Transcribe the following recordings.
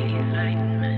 enlightenment.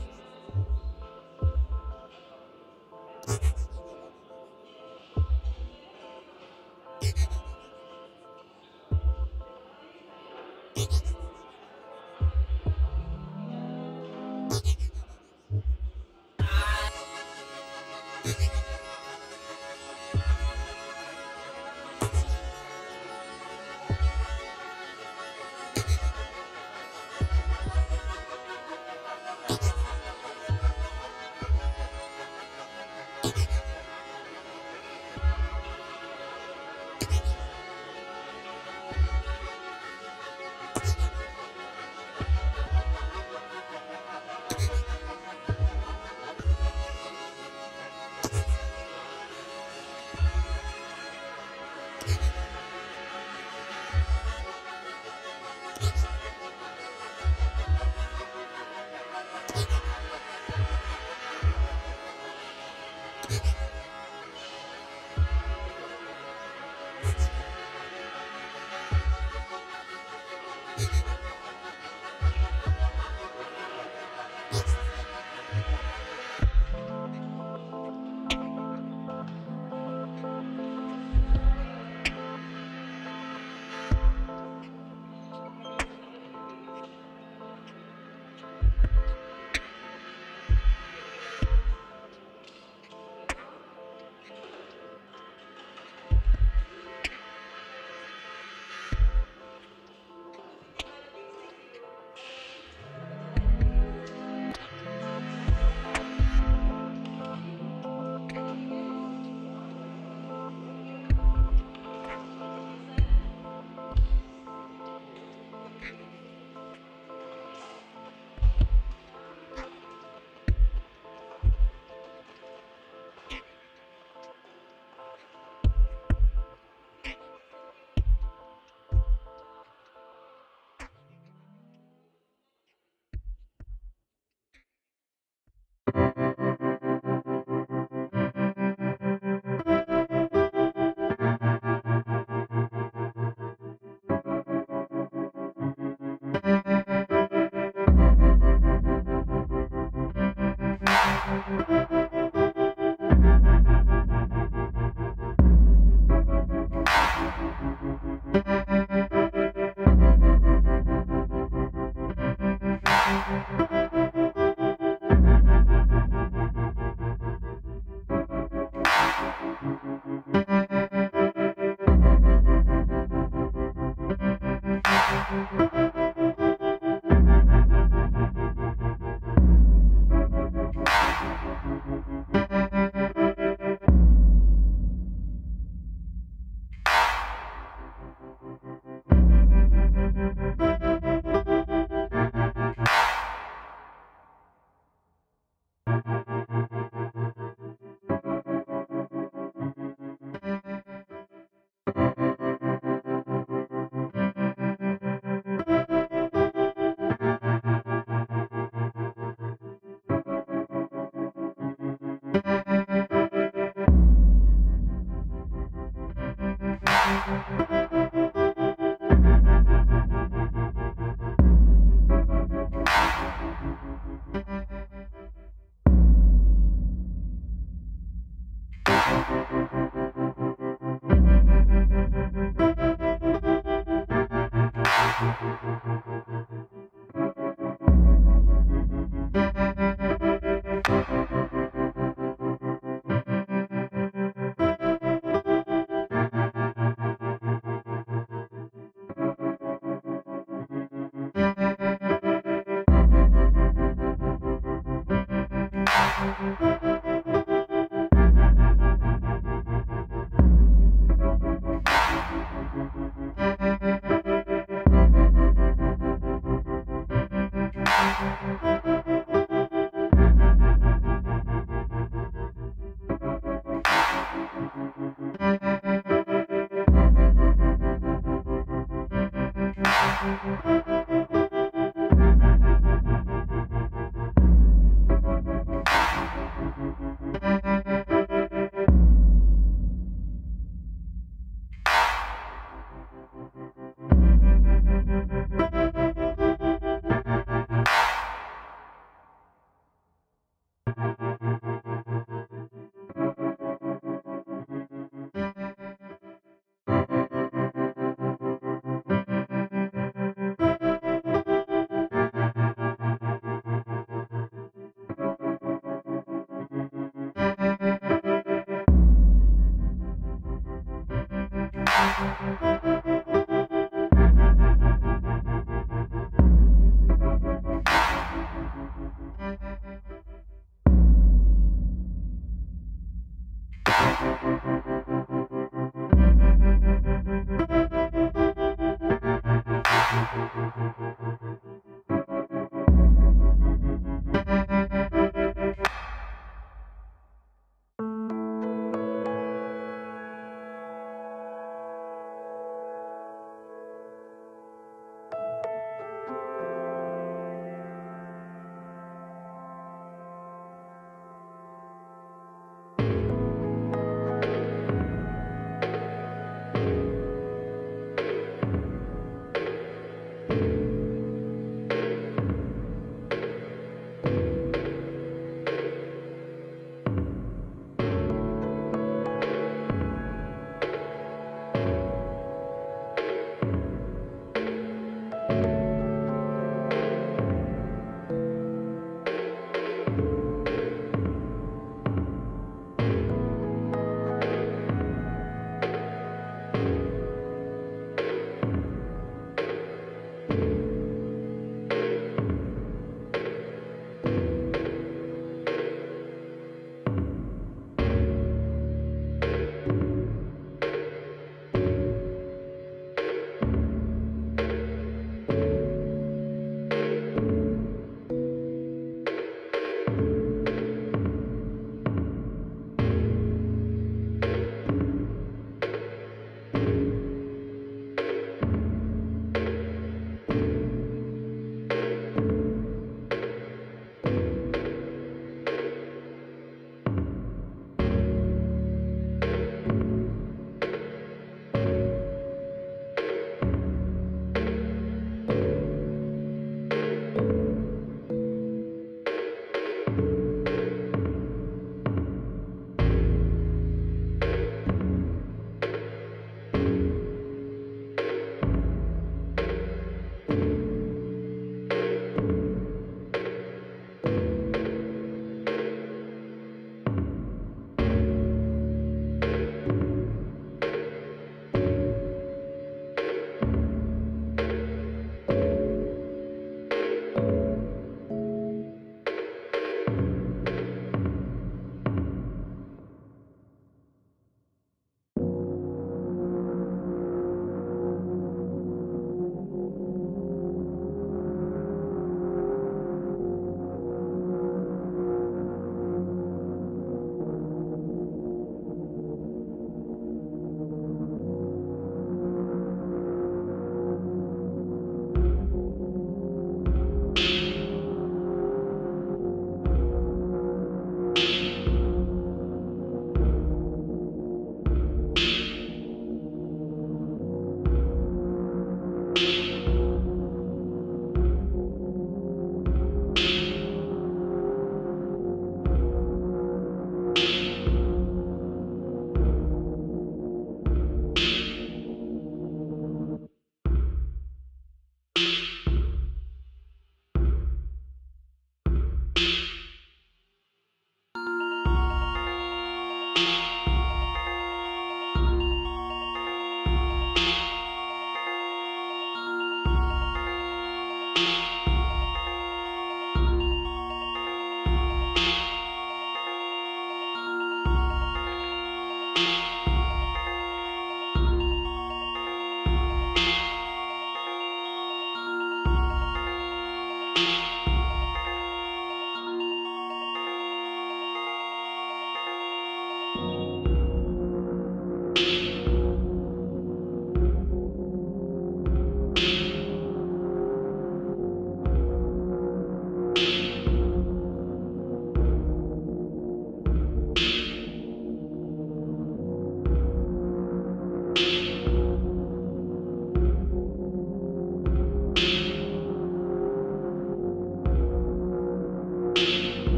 you